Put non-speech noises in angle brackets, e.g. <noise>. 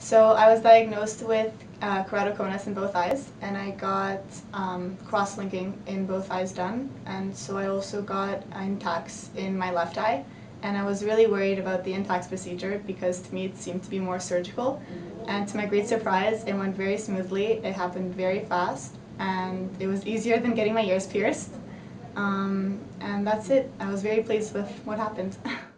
So I was diagnosed with uh, keratoconus in both eyes, and I got um, cross-linking in both eyes done, and so I also got Intacs in my left eye, and I was really worried about the Intacs procedure because to me it seemed to be more surgical, and to my great surprise, it went very smoothly. It happened very fast, and it was easier than getting my ears pierced. Um, and that's it. I was very pleased with what happened. <laughs>